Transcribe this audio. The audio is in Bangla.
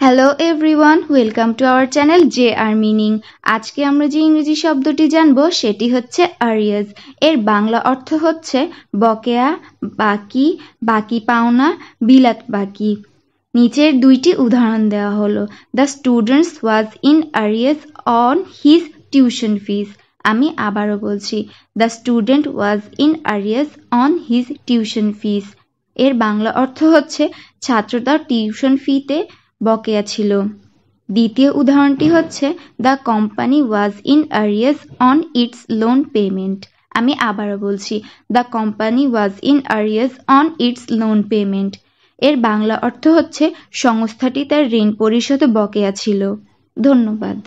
Hello everyone welcome to our channel J R meaning আজকে আমরা যে ইংরেজি শব্দটি জানব, সেটি হচ্ছে আরিয়াজ এর বাংলা অর্থ হচ্ছে বকেয়া, বাকি বাকি পাওনা, বিলাত বাকি। নিচের দুইটি উদাহরণ দেওয়া হলো। The students was in arrears on his tuition fees আমি আবারও বলছি the student was in arrears on his tuition fees এর বাংলা অর্থ হচ্ছে, ছাত্র তার টিউশন ফিতে বকেয়া ছিল। দ্বিতীয় উদাহরণটি হচ্ছে the company was in arrears on its loan payment আমি আবারও বলছি the company was in arrears on its loan payment এর বাংলা অর্থ হচ্ছে, সংস্থাটি তার ঋণ পরিশোধ বকেয়া ছিল। ধন্যবাদ।